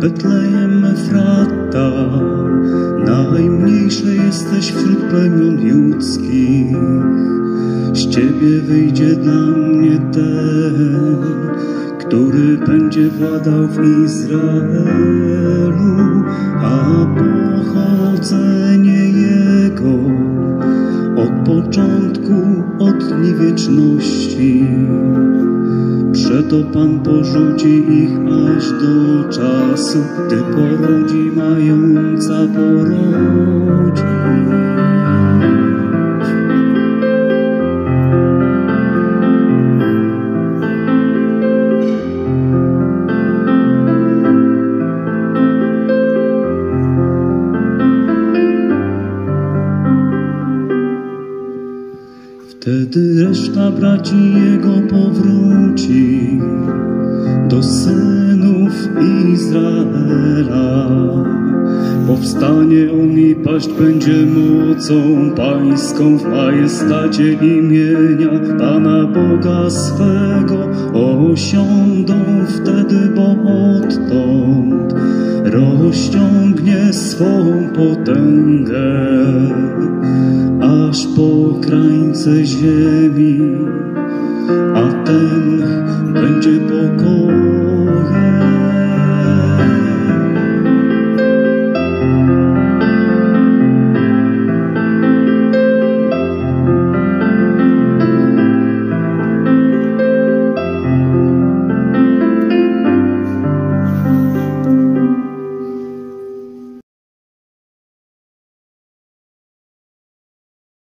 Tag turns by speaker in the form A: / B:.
A: Betlejem Efrata, najmniejszy jesteś wśród plemion judzkich. Z ciebie wyjdzie dla mnie ten, który będzie władał w Izraelu, a pochodzenie jego od początku, od dni wieczności. Przeto Pan porzuci ich aż do czasu, gdy porodzi mająca porodzi. Wtedy reszta braci jego powróci do synów Izraela. Powstanie on i paść będzie mocą pańską w majestacie imienia Pana Boga swego. Osiądą wtedy, bo odtąd rozciągnie swą potęgę aż po krańce ziemi, a ten będzie pokoju.